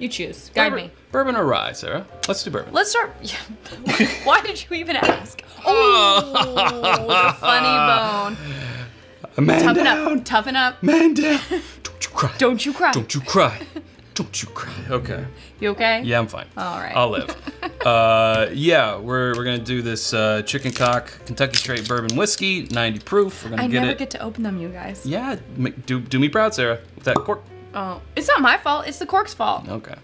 You choose. Guide bourbon, me. Bourbon or rye, Sarah? Let's do bourbon. Let's start. Yeah. Why did you even ask? Oh, funny bone. Man Toughen down. up. Toughen up. Man down. Don't you cry. Don't you cry. Don't you cry. Don't you cry. Okay. You okay? Yeah, I'm fine. All right. I'll live. uh, yeah, we're, we're gonna do this uh, chicken cock Kentucky straight bourbon whiskey, 90 proof. We're gonna I get never it. get to open them, you guys. yeah, do do me proud, Sarah. With that cork. Oh, it's not my fault. It's the cork's fault. Okay.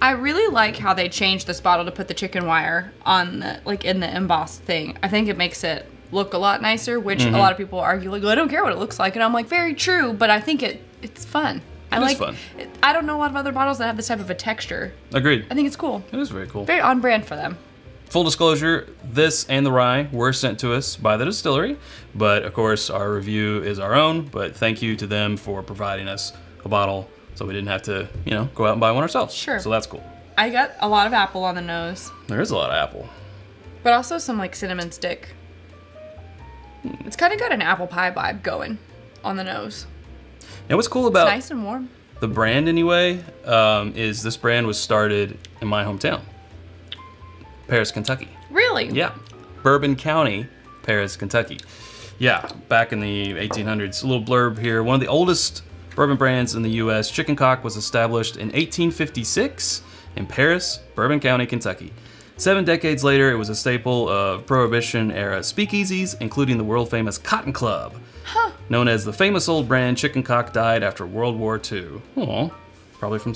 I really like how they changed this bottle to put the chicken wire on the like in the embossed thing. I think it makes it look a lot nicer, which Mm-hmm. a lot of people argue like, well, I don't care what it looks like, and I'm like, very true, but I think it it's fun. I It is like. fun. It, I don't know a lot of other bottles that have this type of a texture. Agreed. I think it's cool. It is very cool. Very on brand for them. Full disclosure, this and the rye were sent to us by the distillery, but of course our review is our own, but thank you to them for providing us a bottle so we didn't have to, you know, go out and buy one ourselves. Sure. So that's cool. I got a lot of apple on the nose, There is a lot of apple. but also some like cinnamon stick. It's kind of got an apple pie vibe going on the nose. Now, what's cool It's about nice and warm. the brand anyway um, is this brand was started in my hometown, Paris, Kentucky. Really? Yeah, Bourbon County, Paris, Kentucky. Yeah, back in the 1800s. A little blurb here. One of the oldest bourbon brands in the U.S., Chicken Cock was established in 1856 in Paris, Bourbon County, Kentucky. Seven decades later, it was a staple of Prohibition-era speakeasies, including the world-famous Cotton Club. Known as the famous old brand, Chicken Cock died after World War II. Aw, probably from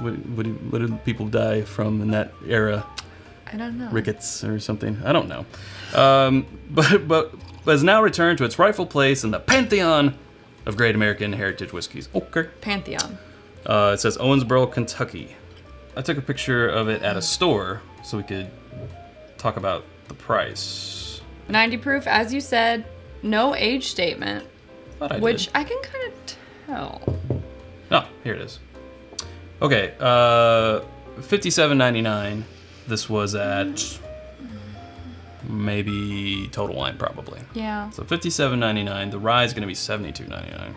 what, what, did- what did people die from in that era? I don't know. rickets or something. I don't know. Um, but, but but has now returned to its rightful place in the pantheon of great American heritage whiskeys. Okay. Pantheon. Uh, it says Owensboro, Kentucky. I took a picture of it at a store so we could talk about the price. 90 proof, as you said, no age statement, I which did. I can kind of tell. Oh, here it is. Okay, uh, fifty-seven ninety-nine. This was at maybe Total Wine, probably. Yeah. So fifty-seven ninety-nine. The rye is going to be seventy-two ninety-nine.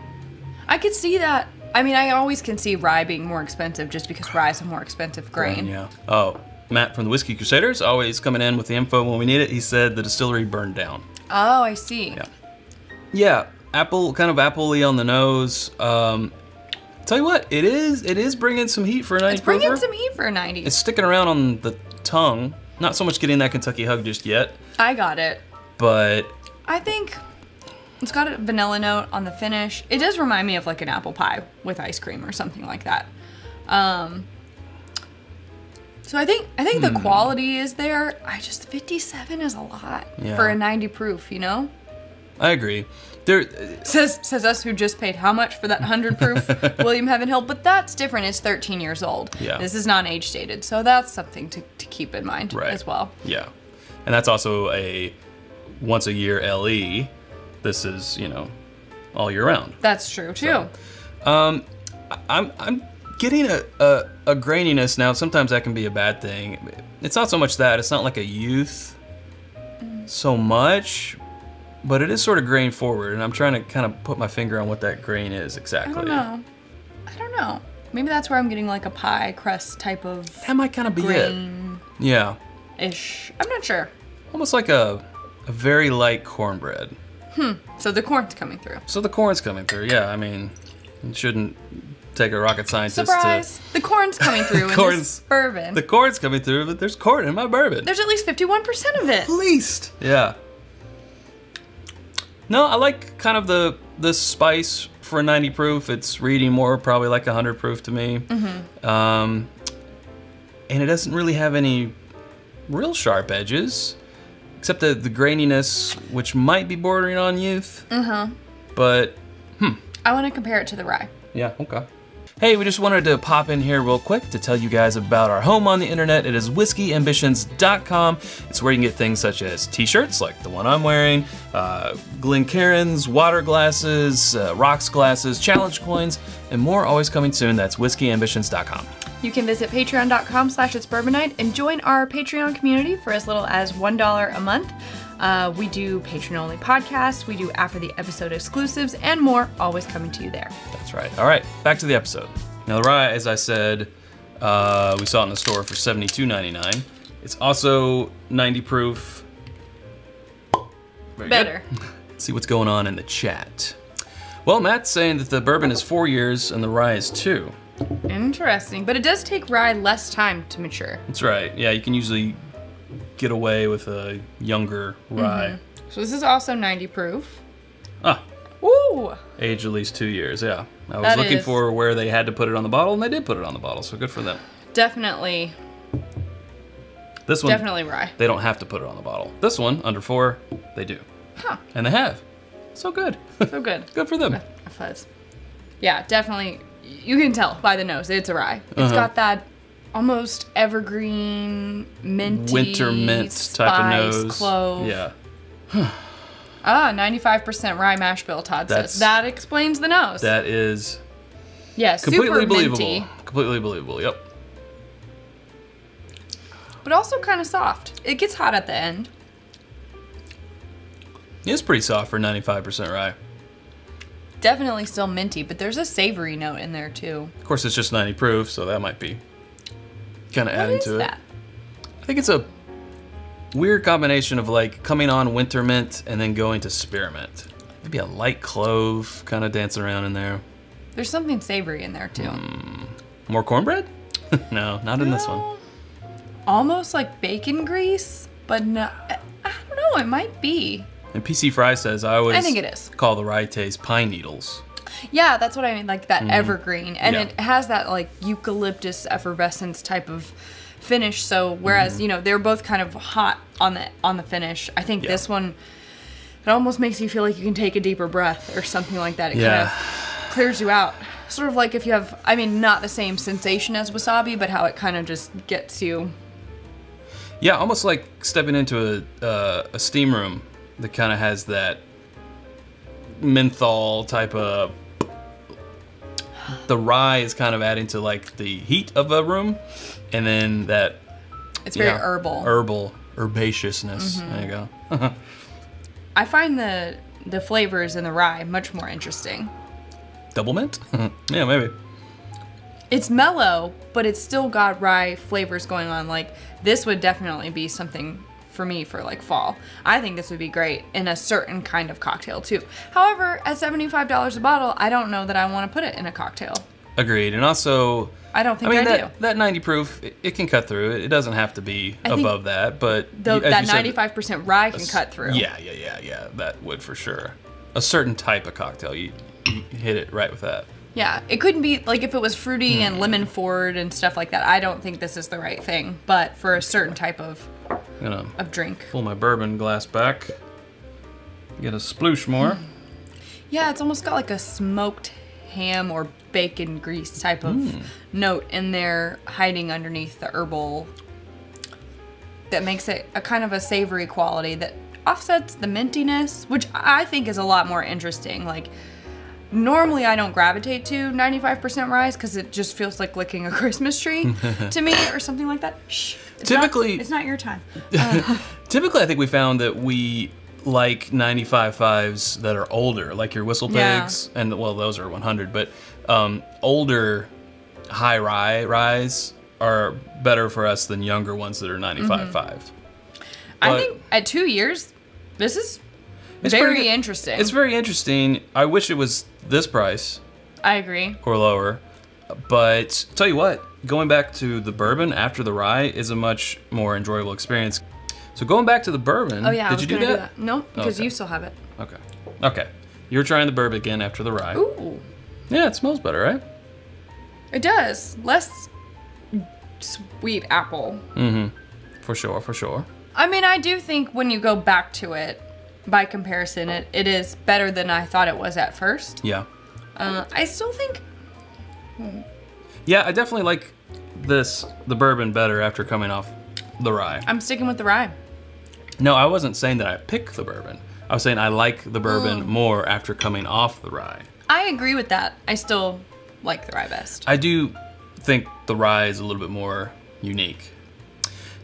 I could see that. I mean, I always can see rye being more expensive just because rye is a more expensive grain. Yeah. Oh, Matt from the Whiskey Crusaders, always coming in with the info when we need it. He said the distillery burned down. Oh, I see. Yeah. Yeah, apple, kind of appley on the nose. Um, tell you what, it is, it is bringing some heat for a night. It's bringing some heat for a 90. It's sticking around on the tongue. Not so much getting that Kentucky hug just yet, I got it. but I think it's got a vanilla note on the finish. It does remind me of like an apple pie with ice cream or something like that. Um, so I think I think the Hmm. quality is there. I just 57 is a lot Yeah. for a 90 proof, you know? I agree. There, Says says us who just paid how much for that 100 proof William Heavenhill, but that's different. It's 13 years old. Yeah. This is not age stated, so that's something to, to keep in mind Right. as well. yeah, and that's also a once a year LE. This is you know all year round. That's true too. Um, I- I'm I'm getting a, a a graininess now. Sometimes that can be a bad thing. It's not so much that. It's not like a youth so much, but it is sort of grain forward, and I'm trying to kind of put my finger on what that grain is exactly. I don't know. I don't know. Maybe that's where I'm getting like a pie crust type of That might kind of be it. Yeah, ish. I'm not sure. almost like a a very light cornbread. Hmm. So the corn's coming through. So the corn's coming through. Yeah, I mean, it shouldn't take a rocket scientist Surprise! The corn's coming through in this Corn's- bourbon. The corn's coming through, but there's corn in my bourbon. There's at least 51% of it. At least. Yeah. No, I like kind of the the spice for a 90 proof. It's reading more probably like a 100 proof to me. Mm-hmm. Um, and it doesn't really have any real sharp edges, except the the graininess, which might be bordering on youth. Huh. But hmm. I want to compare it to the rye. yeah, okay. Hey, we just wanted to pop in here real quick to tell you guys about our home on the internet. It is whiskeyambitions.com. It's where you can get things such as t-shirts, like the one I'm wearing, uh, Glencairns, water glasses, uh, rocks glasses, challenge coins, and more always coming soon. That's whiskeyambitions.com. You can visit patreon.com slash itsbourbonnight and join our Patreon community for as little as $1 a month. Uh, we do patron only podcasts, we do after the episode exclusives, and more always coming to you there. That's right. All right, back to the episode. Now, the rye, as I said, Uh, we saw it in the store for $72.99. It's also 90 proof. Very. Better. Let's see what's going on in the chat. Well, Matt's saying that the bourbon is four years and the rye is two. Interesting. But it does take rye less time to mature. That's right. Yeah, you can usually get away with a younger rye. So this is also 90 proof. Ah, Ooh. age at least two years. Yeah, I was That looking is- for where they had to put it on the bottle, and they did put it on the bottle. So good for them. Definitely, This one, definitely rye. they don't have to put it on the bottle. This one, under four, they do, Huh. and they have. So good. So good. good for them. A fuzz. Yeah, definitely. You can tell by the nose. It's a rye. It's Uh-huh. got that almost evergreen, minty, Winter mint type of nose. Clove. Yeah. Ah, 95% rye mash bill, Todd That's- says. That explains the nose. That is yeah, completely super believable. minty, Completely believable. Yep. but also kind of soft. It gets hot at the end. It's pretty soft for 95% rye. Definitely still minty, but there's a savory note in there too. Of course, it's just 90 proof, so that might be kind of adding to it. that? I think it's a weird combination of like coming on winter mint and then going to spearmint. Maybe a light clove kind of dancing around in there. There's something savory in there too. Hmm. More cornbread? no, not in this one. Almost like bacon grease, but no. I don't know. It might be. And PC Fry says I always I think it is. call the taste pine needles. Yeah, that's what I mean. Like that evergreen, and. Yeah. it has that like eucalyptus effervescence type of finish. So whereas Mm-hmm. you know they're both kind of hot on the on the finish, I think Yeah. this one it almost makes you feel like you can take a deeper breath or something like that. It Yeah. kind of clears you out. Sort of like if you have, I mean, not the same sensation as wasabi, but how it kind of just gets you. Yeah, almost like stepping into a uh, a steam room that kind of has that menthol type of. The rye is kind of adding to like the heat of a room, and then that It's very herbal. herbal herbaceousness. Mm-hmm. There you go. I find the the flavors in the rye much more interesting. Doublemint? yeah, maybe. It's mellow, but it's still got rye flavors going on. Like this would definitely be something for me for like fall. I think this would be great in a certain kind of cocktail too. However, at $75 a bottle, I don't know that I want to put it in a cocktail. Agreed. And also, I don't I think I, mean do. that that 90 proof, it, it can cut through. It, it doesn't have to be I above that, but you- as that you 95% rye can cut through. Yeah, yeah, yeah, yeah. That would for sure. A certain type of cocktail, you, you hit it right with that. Yeah, it couldn't be like if it was fruity Hmm. and lemon forward and stuff like that. I don't think this is the right thing, but for a certain type of I'm gonna of drink. pull my bourbon glass back. Get a sploosh more. Yeah, it's almost got like a smoked ham or bacon grease type of Hmm. note in there hiding underneath the herbal that makes it a kind of a savory quality that offsets the mintiness, which I think is a lot more interesting. Like normally I don't gravitate to 95% rise because it just feels like licking a Christmas tree to me or something like that. Shh. It's not- Typically- it's not your time. Typically, I think we found that we like 95 fives that are older, like your whistle Yeah. pigs, and well, those are 100, but um, older high rye rise are better for us than younger ones that are 95 Mm-hmm. five. I think at two years, this is It's very pretty- interesting. It's very interesting. I wish it was this price I agree. or lower, but tell you what, going back to the bourbon after the rye is a much more enjoyable experience. So going back to the bourbon, Oh yeah, I did was you do gonna that? No, because Okay. you still have it. Okay. Okay. You're trying the bourbon again after the rye. Ooh, Yeah, it smells better, right? it does less sweet apple. Mm-hmm. For sure, for sure. I mean, I do think when you go back to it, by comparison, it, it is better than I thought it was at first. Yeah. Uh, I still think Yeah, I definitely like this, the bourbon, better after coming off the rye. I'm sticking with the rye. No, I wasn't saying that I pick the bourbon. I was saying I like the Mm. bourbon more after coming off the rye. I agree with that. I still like the rye best. I do think the rye is a little bit more unique.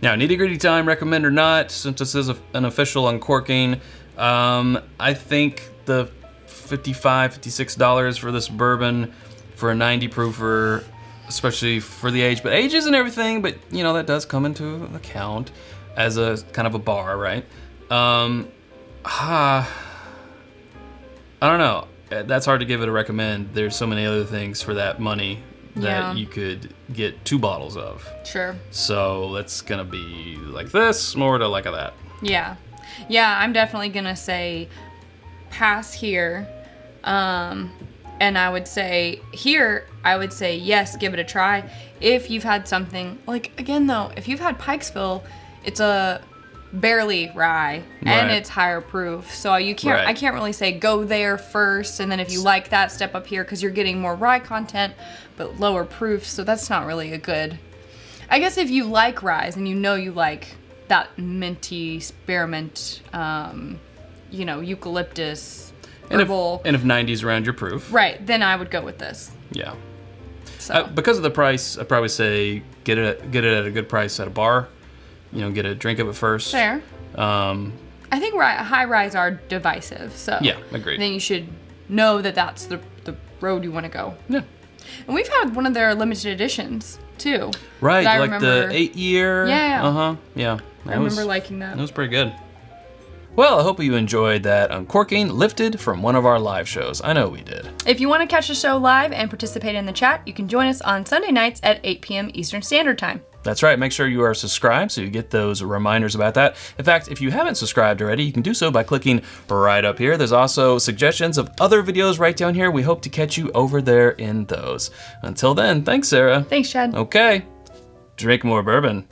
Now, nitty gritty time, recommend or not, since this is a, an official uncorking, um, I think the $55, $56 for this bourbon for a 90 proofer especially for the age. But age isn't everything, but you know that does come into account as a kind of a bar, right? Um, ah, I don't know. Uh, That's hard to give it a recommend. There's so many other things for that money that Yeah. you could get two bottles of. Sure. So that's gonna be like this, more to like a that. Yeah. Yeah, I'm definitely going to say pass here. Um, and I would say here, I would say yes, give it a try. If you've had something, like again though, if you've had Pikesville, it's a barely rye and it's higher proof. So you can't, Right. I can't really say go there first. And then if you like that, step up here because you're getting more rye content, but lower proof. So that's not really a good I guess if you like ryes and you know you like that minty spearmint, um, you know, eucalyptus, And if, and if 90's around your proof, right, then I would go with this. yeah. So Uh, because of the price, I'd probably say get it at, get it at a good price at a bar. You know, get a drink of it first. fair. Um, I think high rise are divisive. So Yeah, agreed. Then you should know that that's the the road you want to go. yeah. And we've had one of their limited editions too. Right, like remember- the eight year. Yeah, yeah. Uh huh. Yeah. I That was- remember liking that. That was pretty good. Well, I hope you enjoyed that um, uncorking lifted from one of our live shows. I know we did. If you want to catch the show live and participate in the chat, you can join us on Sunday nights at 8 p.m. Eastern Standard Time. That's right. Make sure you are subscribed so you get those reminders about that. In fact, if you haven't subscribed already, you can do so by clicking right up here. There's also suggestions of other videos right down here. We hope to catch you over there in those. Until then, thanks, Sarah. Thanks, Chad. Okay, drink more bourbon.